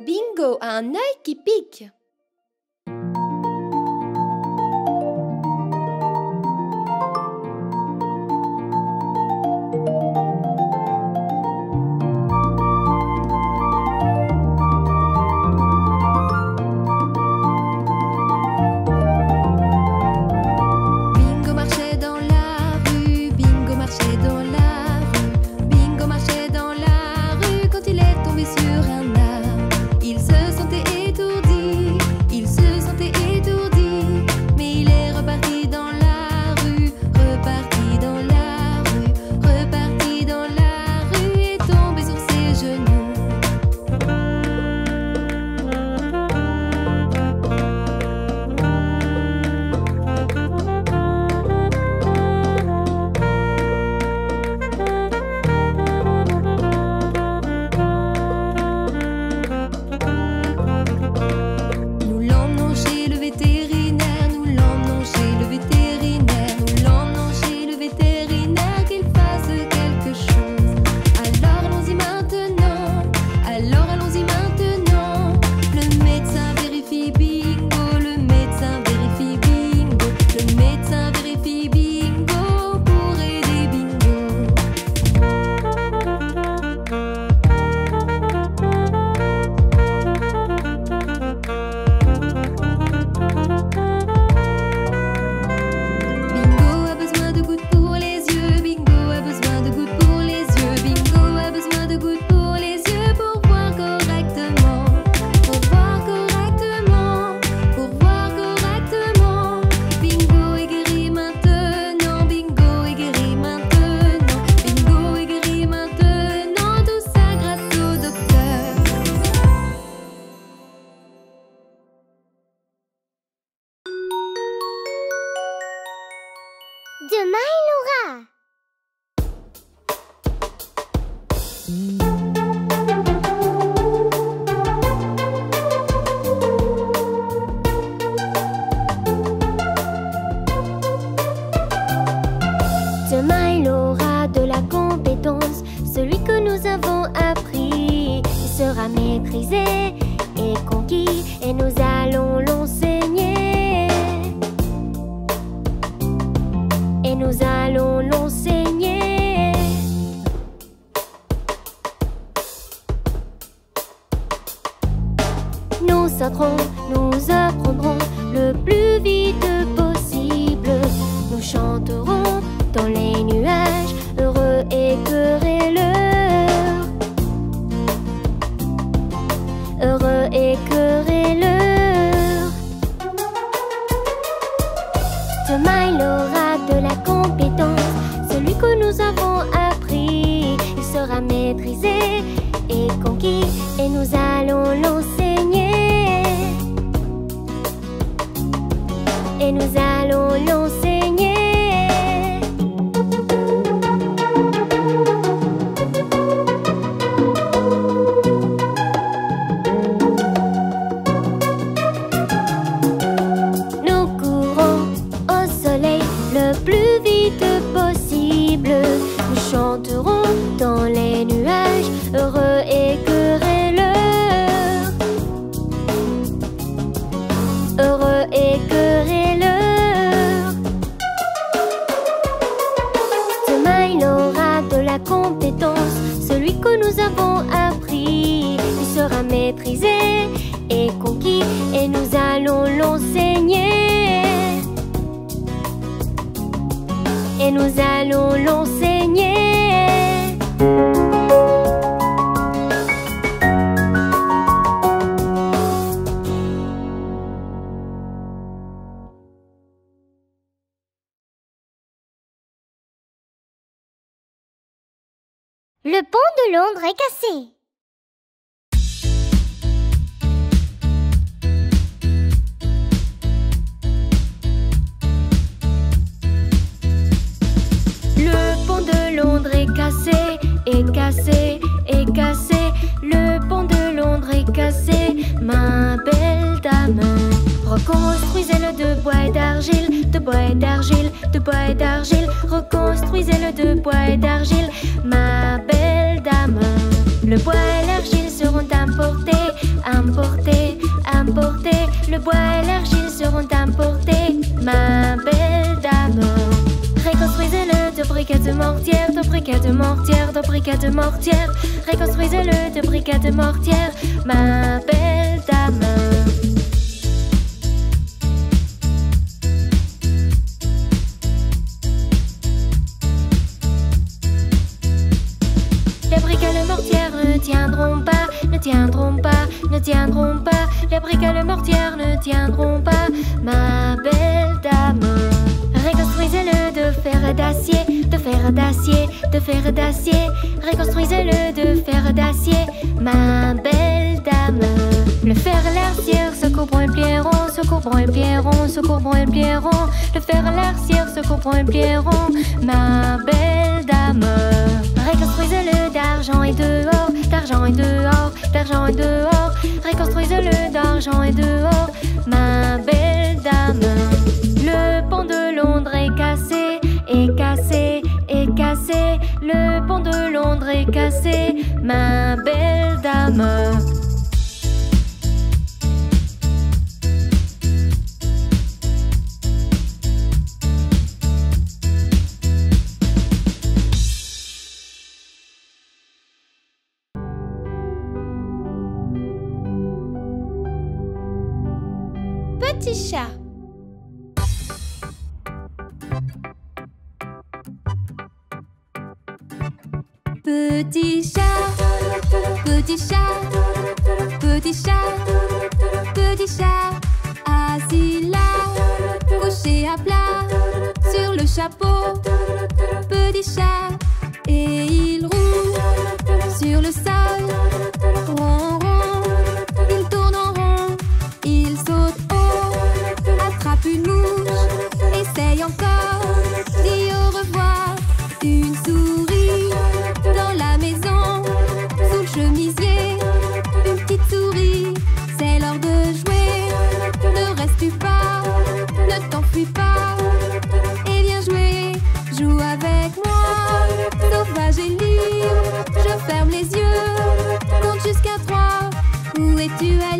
Bingo a un œil qui pique. et conquis et nous allons l'enseigner. Et nous allons l'enseigner. Nous sauterons, nous apprendrons le plus vite possible. Nous chanterons dans les nuages, heureux et querelleux. et conquis. Et nous allons lancer Le pont de Londres est cassé. Le pont de Londres est cassé, est cassé, est cassé. Le pont de Londres est cassé, ma belle dame. Reconstruisez-le de bois et d'argile, de bois et d'argile, de bois et d'argile. Reconstruisez-le de bois et d'argile, ma belle le bois et l'argile seront importés, importés, importés. Le bois et l'argile seront importés, ma belle dame. Reconstruisez-le de briquettes de mortière, de briquettes de mortière, de briquettes de mortière. Reconstruisez-le de briquettes de mortière, ma belle briquettes de mortière ne tiendront pas, ma belle dame. Reconstruisez-le de fer d'acier, de fer d'acier, de fer d'acier. Reconstruisez-le de fer d'acier, ma belle dame. Le fer l'arcière se couvront et plieront, se couvront et plieront, se couvront et plieront. Le fer l'arcière se couvront et plieront, ma belle dame. Reconstruisez-le d'argent et dehors, d'argent et dehors, d'argent et dehors. Reconstruisez-le d'argent et dehors, ma belle dame. Le pont de Londres est cassé, est cassé, est cassé. Le pont de Londres est cassé, ma belle dame. Petit chat, petit chat, petit chat, petit chat, assis là, couché à plat, sur le chapeau, petit chat, et il roule sur le sol, rond, rond, il tourne en rond, il saute haut, attrape une mouche, essaye encore, dit au revoir, une souris Où es-tu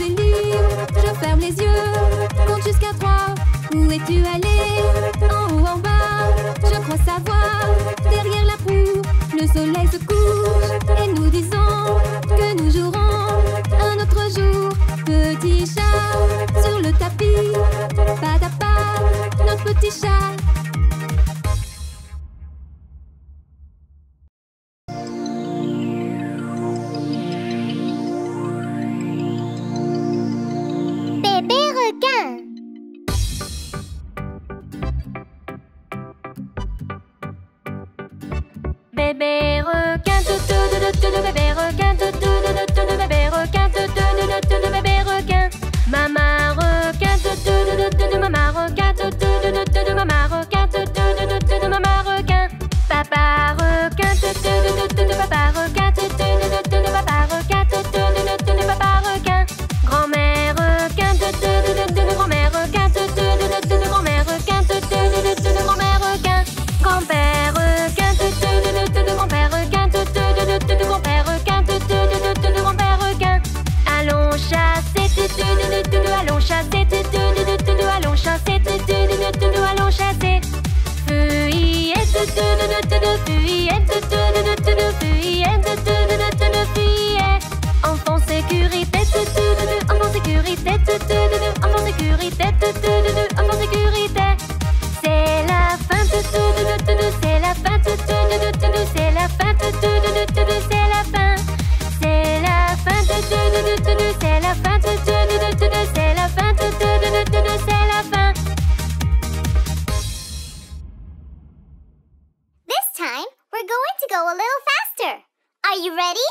et libre. Je ferme les yeux, compte jusqu'à trois. Où es-tu allé go a little faster. Are you ready?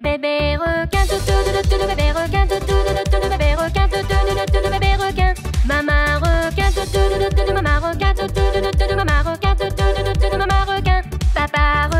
Bébé requin, tout tout tout bébé requin, tout tout bébé requin, tout tout bébé requin. Maman requin, tout tout maman requin, tout tout maman requin, tout tout maman requin. Papa requin.